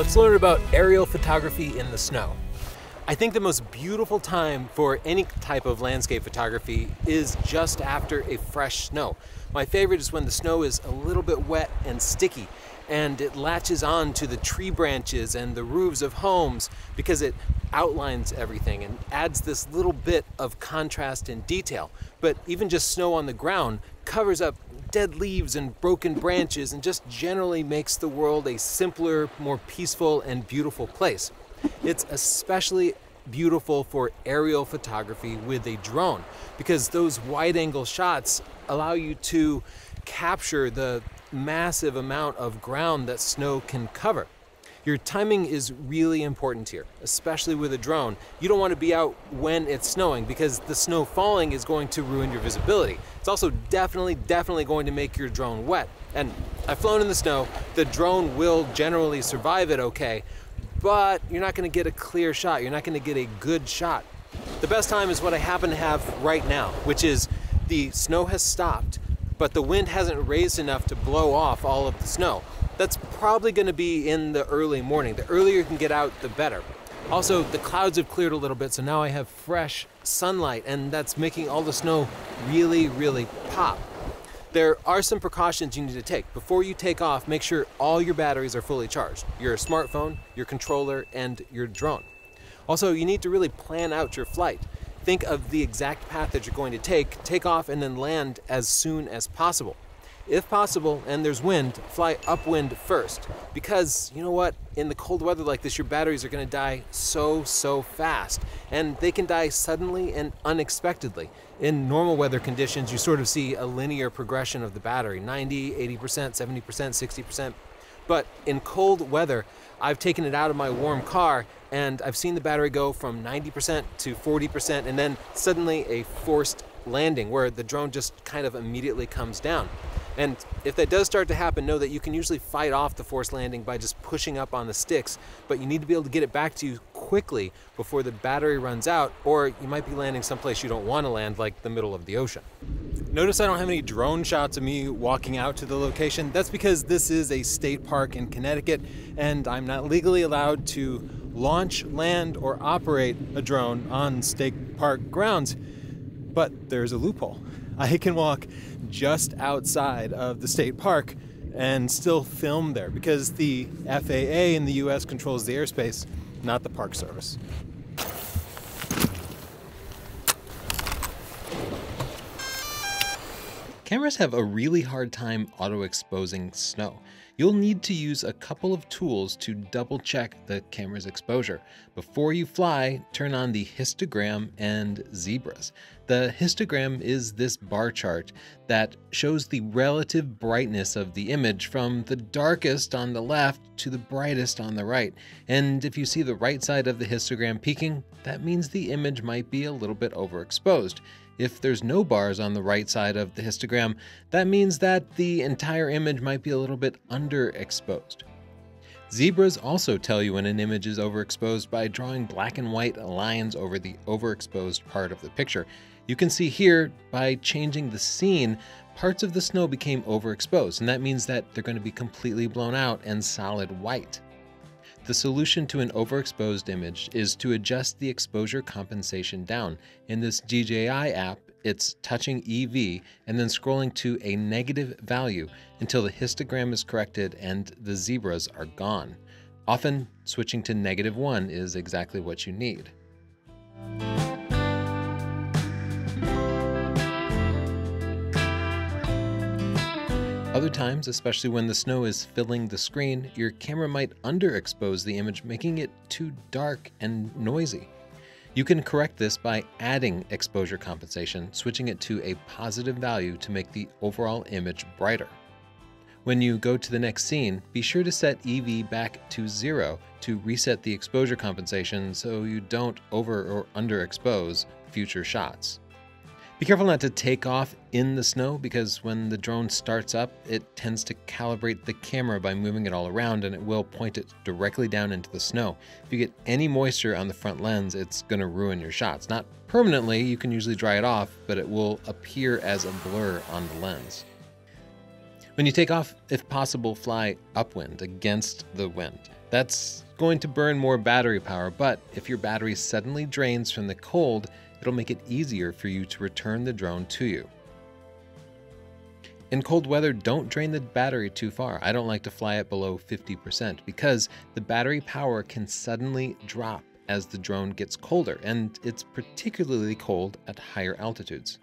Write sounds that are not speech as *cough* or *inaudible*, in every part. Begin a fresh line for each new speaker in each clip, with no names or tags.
Let's learn about aerial photography in the snow. I think the most beautiful time for any type of landscape photography is just after a fresh snow. My favorite is when the snow is a little bit wet and sticky and it latches on to the tree branches and the roofs of homes because it outlines everything and adds this little bit of contrast and detail. But even just snow on the ground covers up dead leaves and broken branches and just generally makes the world a simpler, more peaceful, and beautiful place. It's especially beautiful for aerial photography with a drone because those wide angle shots allow you to capture the massive amount of ground that snow can cover. Your timing is really important here, especially with a drone. You don't want to be out when it's snowing because the snow falling is going to ruin your visibility. It's also definitely, definitely going to make your drone wet. And I've flown in the snow. The drone will generally survive it okay, but you're not going to get a clear shot. You're not going to get a good shot. The best time is what I happen to have right now, which is the snow has stopped, but the wind hasn't raised enough to blow off all of the snow that's probably going to be in the early morning. The earlier you can get out, the better. Also, the clouds have cleared a little bit, so now I have fresh sunlight, and that's making all the snow really, really pop. There are some precautions you need to take. Before you take off, make sure all your batteries are fully charged your smartphone, your controller, and your drone. Also, you need to really plan out your flight. Think of the exact path that you're going to take, take off, and then land as soon as possible. If possible and there's wind, fly upwind first. Because you know what? In the cold weather like this, your batteries are going to die so, so fast. And they can die suddenly and unexpectedly. In normal weather conditions, you sort of see a linear progression of the battery 90, 80%, 70%, 60%. But in cold weather, I've taken it out of my warm car and I've seen the battery go from 90% to 40% and then suddenly a forced landing where the drone just kind of immediately comes down. And if that does start to happen, know that you can usually fight off the forced landing by just pushing up on the sticks, but you need to be able to get it back to you quickly before the battery runs out, or you might be landing someplace you don't want to land, like the middle of the ocean. Notice I don't have any drone shots of me walking out to the location. That's because this is a state park in Connecticut, and I'm not legally allowed to launch, land, or operate a drone on state park grounds. But there's a loophole. *laughs* I can walk just outside of the state park and still film there because the FAA in the US controls the airspace, not the Park Service. Cameras have a really hard time auto exposing snow. You'll need to use a couple of tools to double check the camera's exposure. Before you fly, turn on the histogram and zebras. The histogram is this bar chart that shows the relative brightness of the image from the darkest on the left to the brightest on the right. And if you see the right side of the histogram peaking, that means the image might be a little bit overexposed. If there's no bars on the right side of the histogram, that means that the entire image might be a little bit underexposed. Zebras also tell you when an image is overexposed by drawing black and white lines over the overexposed part of the picture. You can see here, by changing the scene, parts of the snow became overexposed, and that means that they're going to be completely blown out and solid white. The solution to an overexposed image is to adjust the exposure compensation down. In this DJI app, it's touching EV and then scrolling to a negative value until the histogram is corrected and the zebras are gone. Often, switching to negative 1 is exactly what you need. Other times, especially when the snow is filling the screen, your camera might underexpose the image, making it too dark and noisy. You can correct this by adding exposure compensation, switching it to a positive value to make the overall image brighter. When you go to the next scene, be sure to set EV back to zero to reset the exposure compensation so you don't over or underexpose future shots. Be careful not to take off in the snow because when the drone starts up, it tends to calibrate the camera by moving it all around and it will point it directly down into the snow. If you get any moisture on the front lens, it's going to ruin your shots. Not permanently, you can usually dry it off, but it will appear as a blur on the lens. When you take off, if possible, fly upwind against the wind. That's going to burn more battery power, but if your battery suddenly drains from the cold, it'll make it easier for you to return the drone to you. In cold weather, don't drain the battery too far. I don't like to fly it below 50% because the battery power can suddenly drop as the drone gets colder, and it's particularly cold at higher altitudes.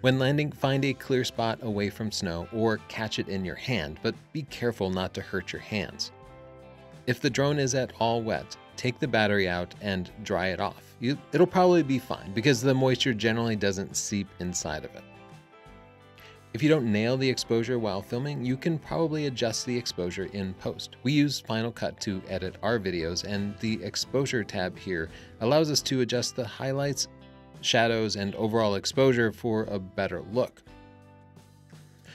When landing, find a clear spot away from snow or catch it in your hand, but be careful not to hurt your hands. If the drone is at all wet, take the battery out and dry it off. You, it'll probably be fine because the moisture generally doesn't seep inside of it. If you don't nail the exposure while filming, you can probably adjust the exposure in post. We use Final Cut to edit our videos, and the exposure tab here allows us to adjust the highlights, shadows, and overall exposure for a better look.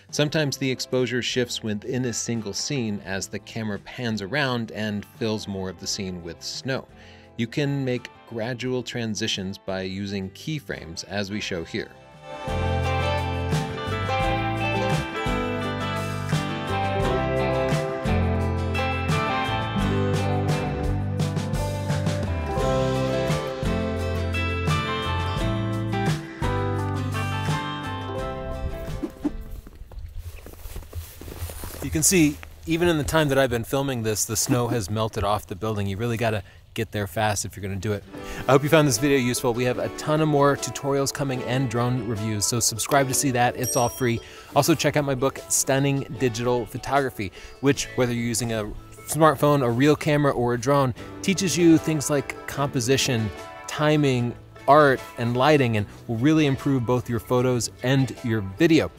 Sometimes the exposure shifts within a single scene as the camera pans around and fills more of the scene with snow. You can make gradual transitions by using keyframes as we show here.
You can see, even in the time that I've been filming this, the snow has melted off the building. You really got to get there fast if you're going to do it. I hope you found this video useful. We have a ton of more tutorials coming and drone reviews, so subscribe to see that. It's all free. Also, check out my book, Stunning Digital Photography, which, whether you're using a smartphone, a real camera, or a drone, teaches you things like composition, timing, art, and lighting, and will really improve both your photos and your video.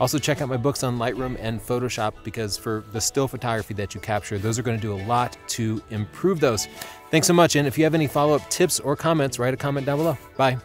Also, check out my books on Lightroom and Photoshop because for the still photography that you capture, those are going to do a lot to improve those. Thanks so much. And if you have any follow up tips or comments, write a comment down below. Bye.